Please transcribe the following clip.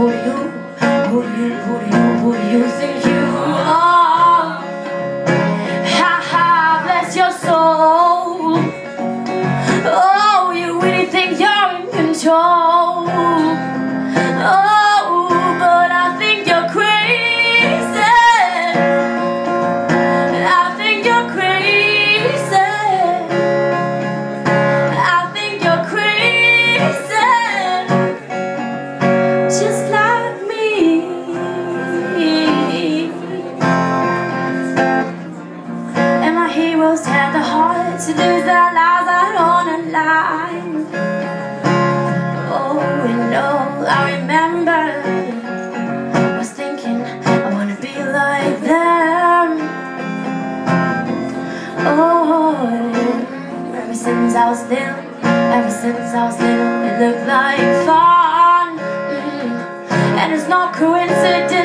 Who you, who you, who you, who you think you are? Ha ha, bless your soul. Oh, you really think you're in control. Heroes had the heart to lose their lives out on a line. Oh, and all I remember was thinking, I wanna be like them. Oh, ever since I was little, ever since I was little, it looked like fun. Mm. And it's not coincidence. I